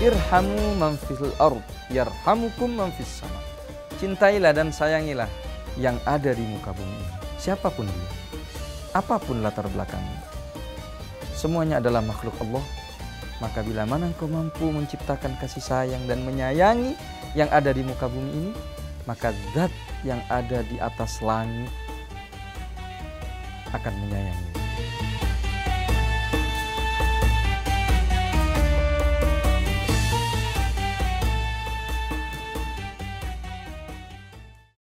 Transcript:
irhamu man fil ard yarhamukum man fis sama. Cintailah dan sayangilah yang ada di muka bumi ini. Siapa pun dia. Apa pun latar belakangnya. Semuanya adalah makhluk Allah. Maka bila mana engkau mampu menciptakan kasih sayang dan menyayangi yang ada di muka bumi ini, maka zat yang ada di atas langit akan menyayangi.